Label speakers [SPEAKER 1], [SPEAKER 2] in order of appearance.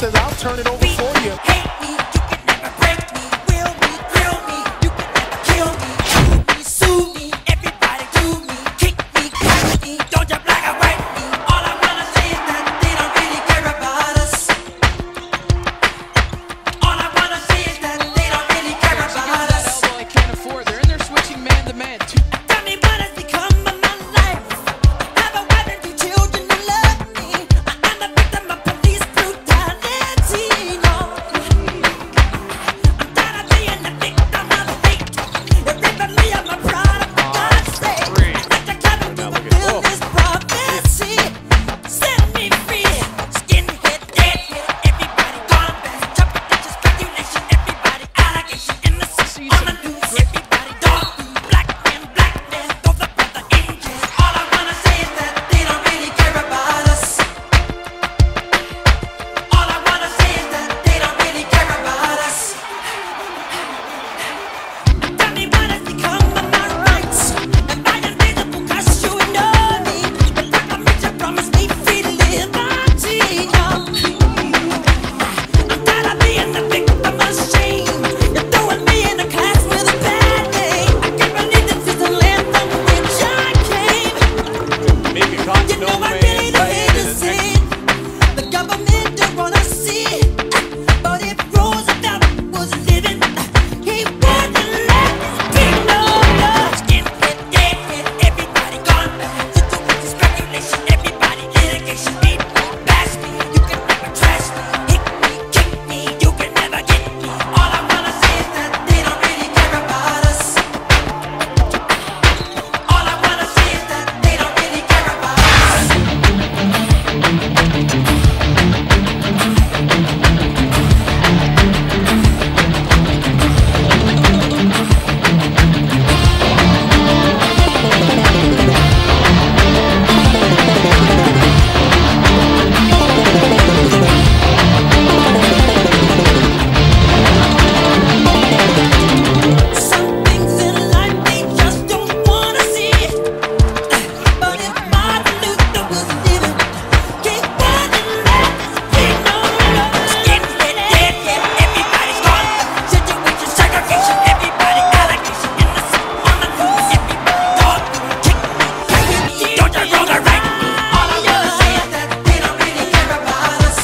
[SPEAKER 1] says, I'll turn it over for
[SPEAKER 2] you. nasci.